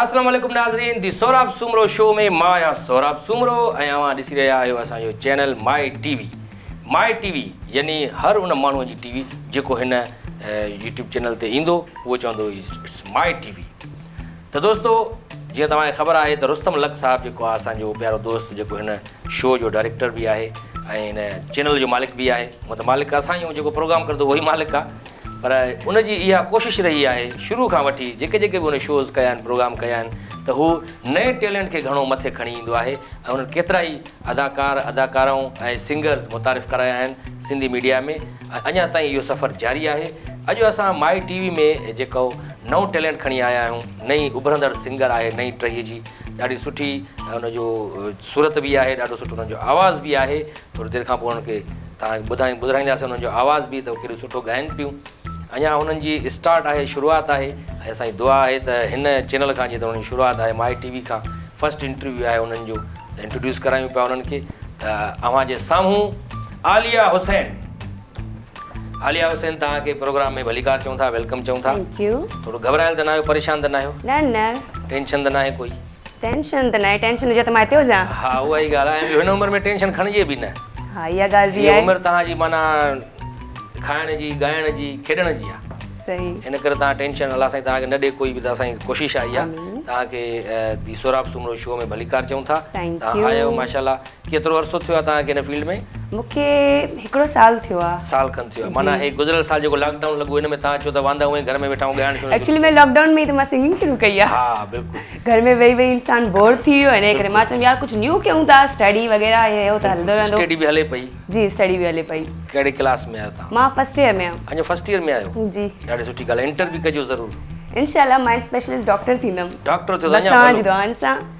असल नाज़रीन दी सौरभ सुमरो शो में मायां सौरभ सूमरो ऐं ॾिसी रहिया आहियो असांजो चैनल माए टीवी माए टीवी यानी हर उन माण्हूअ जी टीवी जेको हिन ہن चैनल ते تے ایندو وہ it's it's TV TV تو دوستو ख़बर आहे خبر रुस्तम लक साहब जेको صاحب جو प्यारो दोस्त जेको دوست शो जो डायरेक्टर बि आहे ऐं हिन चैनल जो मालिक बि आहे हूअं त मालिक असांजो जेको प्रोग्राम कंदो उहो وہی मालिक आहे पर उन जी इहा कोशिशि रही आहे शुरू खां वठी जेके जेके बि उन शोज़ कया आहिनि प्रोग्राम कया आहिनि त हू नए टैलेंट खे घणो मथे खणी ईंदो आहे ऐं उन्हनि केतिरा ई अदाकार अदाकाराऊं ऐं सिंगर्स मुतारिफ़ु कराया आहिनि सिंधी मीडिया में अञा ताईं इहो सफ़रु जारी आहे अॼु असां माई टी वी में जेको नओं टैलेंट खणी आया आहियूं नई उभरंदड़ सिंगर आहे नई टही जी ॾाढी सुठी उनजो सूरत बि आहे ॾाढो सुठो उन्हनि जो आवाज़ बि आहे थोरी देरि खां पोइ हुननि खे तव्हां ॿुधाई ॿुधाईंदासीं उन्हनि जो आवाज़ बि त कहिड़ो सुठो ॻाइनि पियूं अञा हुननि जी स्टार्ट आहे शुरूआति आहे ऐं असांजी दुआ आहे त हिन चैनल खां जीअं शुरूआत आहे माए टी वी खां इंट्रोड्यूस करायूं पिया हुननि खेसैन आलिया हुसैन तव्हांखे प्रोग्राम में भली कार चऊं था उहा खाइण जी ॻाइण जी खेॾण जी आहे सही करे तव्हां टेंशन अला साईं तव्हांखे न ॾे कोई बि त असांजी कोशिशि आई आहे तव्हांखे दी सोराब सुमरो शो में भलीकार चऊं था तव्हां आया आहियो माशाला केतिरो अरसो थियो आहे तव्हांखे हिन फील्ड में मूंखे हिकिड़ो साल थियो आहे साल खनि थियो आहे माना हे गुज़िरियल साल जेको लॉकडाउन लॻो हिन में तव्हां अचो त वांदा हुआ घर में वेठा ॻाइण शुरू एक्चुअली मां लॉकडाउन में ई त मां सिंगिंग शुरू कई आहे हा बिल्कुलु घर में वेही वेही इंसान बोर थी वियो हिन करे मां यार कुझु न्यू कयूं था स्टडी वग़ैरह इहे उहो त हलंदो रहंदो स्टडी बि हले पई जी स्टडी बि हले पई कहिड़े क्लास में आहियो तव्हां मां फस्ट ईयर में आहियां अञा फस्ट ईयर में आहियो जी ॾाढी सुठी ॻाल्हि इंटर बि कजो ज़रूरु इनशाला मां स्पेशलिस्ट डॉक्टर डॉक्टर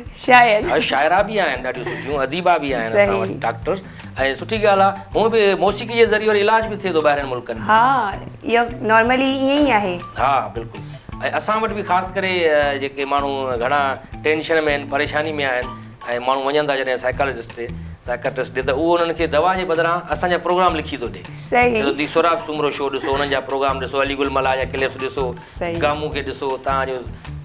बि आहिनि सुठी आहे हूअ बि मौसिकी इलाज बि थिए थो ॿाहिरि बिल्कुलु ऐं असां वटि बि ख़ासि करे जेके माण्हू घणा टेंशन परेशानी में आहिनि ऐं माण्हू वञनि था जॾहिं साकर टेस्ट दे त उहो उन्हनि खे दवा जे बदिरां असां जा प्रोग्राम लिखी थो ॾे सही जो दी सोराब सुमरो शो ॾिसो उन्हनि जा प्रोग्राम ॾिसो अली गुल मला जा क्लिप्स ॾिसो गामू के ॾिसो तव्हां जो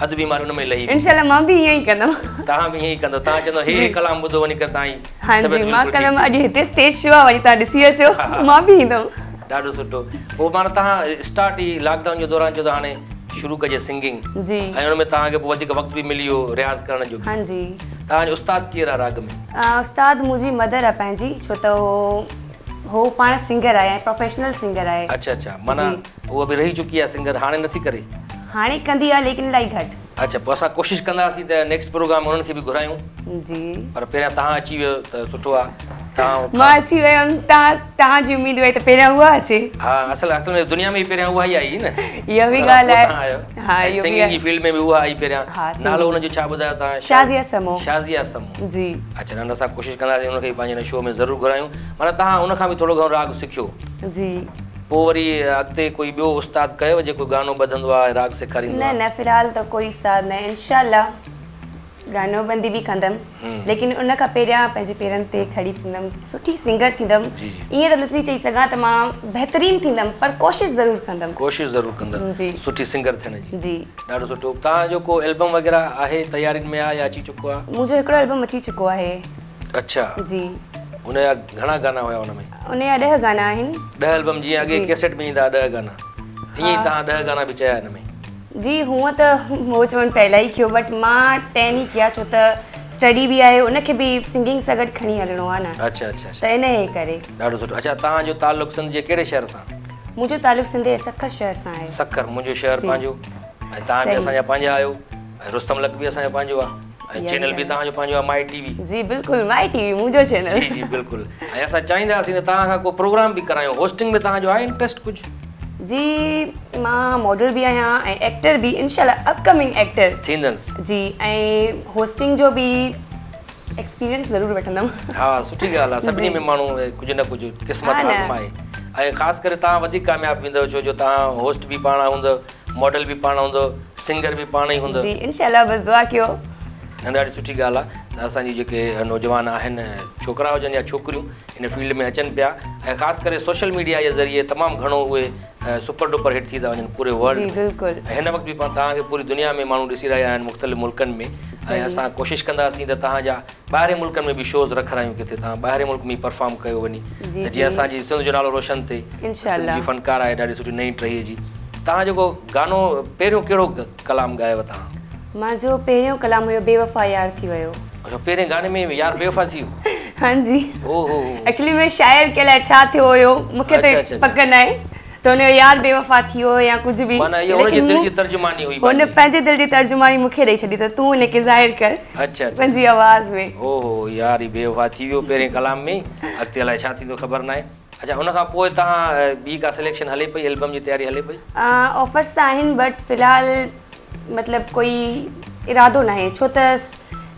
अद बीमार लही इंशाल्लाह मां बि यही कंदो तव्हां बि यही कंदो तव्हां चंदो हे कलाम बुदो वनी कर ताई हां मां कलाम अॼु हिते स्टेज शो आ वई ता ॾिसी अचो मां बि ईंदो ॾाढो सुठो पोइ मां तव्हां स्टार्ट ई लॉकडाउन जो दौरान जो हाणे शुरू कजे सिंगिंग ऐं उन में तव्हां पोइ वधीक बि रियाज़ करण जो हां जी तव्हांजो उस्तादु केरु आहे राग में उस्तादु मुंहिंजी मदर आहे पंहिंजी छो त हो पाण सिंगर आहे प्रोफेशनल सिंगर आहे अच्छा अच्छा माना उहा बि रही चुकी आहे सिंगर हाणे नथी करे हाणे कंदी आहे लेकिन इलाही घटि अच्छा पोइ असां कोशिशि कंदासीं त नेक्स्ट प्रोग्राम उन्हनि खे बि घुरायूं जी पर पहिरियां तव्हां अची वियो त सुठो आहे मां अची वयम ता ता जी उम्मीद वे त पेरा हुआ अछे हां असल असल में दुनिया में पेरा हुआ ही आई ना ये भी गाल है हां ये सिंगिंग की फील्ड में भी हुआ आई पेरा नालो उन जो छा बदा ता शाजिया समो शाजिया समो जी अच्छा ना सा कोशिश करना उन के पाजे शो में जरूर घरायो मतलब ता उन खा भी थोड़ा राग सिखियो जी पोरी अगते कोई बे उस्ताद कयो जे गानो बदंदो आ राग सिखारी ना ना फिलहाल तो कोई उस्ताद ना इंशाल्लाह गानो बंदी कंदम लेकिन उन का पेरिया पेंजे पेरन ते खड़ी थिंदम सुठी सिंगर थिंदम ये दलत नहीं चाहिए सगा तो मां बेहतरीन थिंदम पर कोशिश जरूर कंदम कोशिश जरूर कंदम सुठी सिंगर थे जी जी डाडो सुठो ता जो को एल्बम वगैरह आहे तैयारी में आ या अची चुको आ मुझे एकड़ो एल्बम अची चुको आहे अच्छा जी उने या घणा गाना होया उन में उने 10 गाना हन 10 एल्बम जी आगे कैसेट में 10 गाना ही ता 10 गाना बिचाया इन में जी हूअं त उहो चवनि पहिला ई कयो बट मां टेन ई कया छो त स्टडी बि आहे उनखे बि सिंगिंग सां गॾु खणी हलणो आहे न अच्छा अच्छा त इन जे करे ॾाढो सुठो अच्छा तव्हांजो तालुक सिंध जे शहर सां मुंहिंजो तालुक सिंध जे शहर सां आहे सखर मुंहिंजो शहर पंहिंजो ऐं तव्हां बि असांजा पंहिंजा रुस्तम लक बि असांजो पंहिंजो आहे चैनल भी ता जो पांजो माय टीवी जी बिल्कुल माय टीवी मुजो चैनल जी जी बिल्कुल ऐसा चाहिंदा सी ता को प्रोग्राम भी करायो होस्टिंग में ता जो इंटरेस्ट कुछ जी marriages one of as many other parts and a shirt is also an actor, inshallah upcoming actor! It's so amazing! Ichi, I must give hostings of those, the experience but I must give it a big scene. True and I know everyone knows one or not, yeah, everyone seems to have something, the derivation of them is possible, there can be people असांजी जेके नौजवान आहिनि छोकिरा हुजनि या छोकिरियूं हिन field में अचनि पिया ऐं ख़ासि करे सोशल मीडिया जे ज़रिए तमामु घणो उहे सुपर डुपर हिट थी था वञनि पूरे वल्ड हिन वक़्तु बि पाण तव्हांखे पूरी दुनिया में माण्हू ॾिसी रहिया आहिनि मुख़्तलिफ़ मुल्कनि में ऐं असां कोशिशि कंदासीं त तव्हांजा ॿाहिरि मुल्कनि में बि शोज़ रखायूं किथे तव्हां ॿाहिरि मुल्क में परफॉर्म कयो वञे त जीअं असांजी सिंध जो नालो रोशन थिए फ़नकार आहे ॾाढी सुठी नई टही जी तव्हां जेको गानो पहिरियों कहिड़ो कलाम ॻायव तव्हां मुंहिंजो पहिरियों कलाम हुयो बेवफ़ा यार थी वियो अच्छा पहले गाने में यार बेवफा थी हां जी ओ हो एक्चुअली मैं शायर के लिए अच्छा थे होयो मुके तो पक ना है तो ने यार बेवफा थी हो या कुछ भी माने ये उनके दिल की तर्जुमानी हुई उन्होंने पंजे दिल की तर्जुमानी मुखे दे छड़ी तो तू ने के जाहिर कर अच्छा अच्छा पंजी आवाज में ओ हो यार ये बेवफा थी वो पहले कलाम में अते ला छा थी तो खबर ना है अच्छा उन का पोए ता बी का सिलेक्शन हले पई एल्बम की तैयारी हले पई ऑफर्स ता हैं बट फिलहाल मतलब कोई इरादो ना है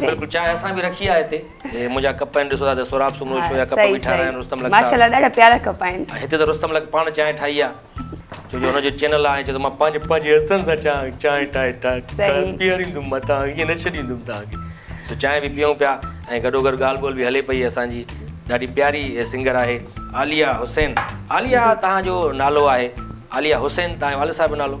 बिल्कुल चांहि असां भी रखी आहे हिते मुंहिंजा कप सुमरो शो या कप माशाल्लाह ठाहिरा प्यारा आहिनि हिते त रोसम लॻ पाण चांहि ठाही आहे छो जो हुनजो चैनल आहे छो त मां पंहिंजे चांहि बि पियूं पिया गडो गॾोगॾु गाल बोल भी हले पई जी दाडी प्यारी सिंगर आहे आलिया हुसैन आलिया जो नालो आहे आलिया हुसैन ता वाले साहब नालो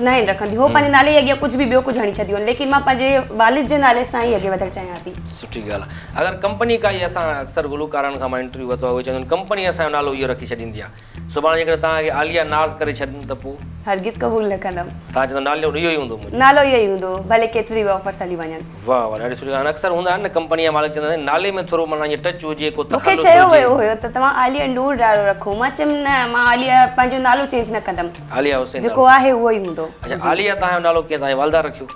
न आहिनि रखंदी उहो पंहिंजे नाले जे अॻियां कुझु बि ॿियो कुझु हणी छॾी वञे लेकिन मां पंहिंजे वालिद जे नाले सां ई अॻियां वधणु चाहियां थी सुठी ॻाल्हि आहे अगरि कंपनी काई असां अक्सर गुलूकारनि खां मां इंटरव्यू वरितो आहे उहे चवंदा आहिनि कंपनी असांजो नालो इहो रखी छॾींदी आहे सुभाणे जेकॾहिं तव्हांखे आलिया नाज़ करे छॾियूं त पोइ हरगिज़ क़बूल न कंदमि तव्हां चवंदो नालो इहो ई अच्छा आलिया तव्हांजो नालो कीअं तव्हांजे वालदा रखियो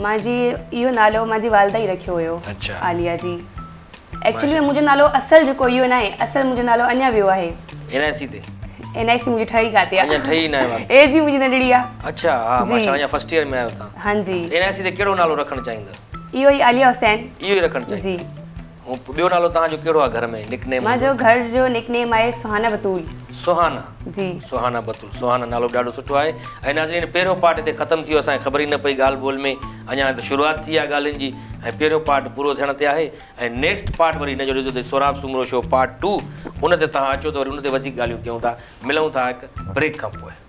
मुंहिंजी इहो नालो मुंहिंजी वालदा ई रखियो हुयो अच्छा आलिया जी एक्चुअली मुंहिंजो नालो असल जेको इहो न आहे असल मुंहिंजो नालो अञा वियो आहे एनआईसी ते एनआईसी मुंहिंजी ठही काथे आहे अञा ठही न आहे एज ई मुंहिंजी नंढड़ी आहे अच्छा हा माशाल्लाह अञा फर्स्ट ईयर में आयो तव्हां हां जी एनआईसी ते कहिड़ो नालो रखणु चाहींदा इहो ई आलिया हुसैन इहो ई रखणु चाहींदा जी कहिड़ो आहे बतूल सुहाना नालो बि ॾाढो सुठो आहे ऐं नाज़रीन पहिरियों पार्ट हिते ख़तमु थियो वियो असांखे ख़बर ई न पई ॻाल्हि ॿोल में अञा त शुरूआत थी आहे ॻाल्हियुनि जी ऐं पहिरियों पार्ट पूरो थियण ते आहे ऐं नेक्स्ट पार्ट वरी हिनजो ॾिसो Sohrab Soomro show part two हुन ते तव्हां अचो त वरी हुन ते वधीक ॻाल्हियूं कयूं था मिलूं था हिकु ब्रेक खां पोइ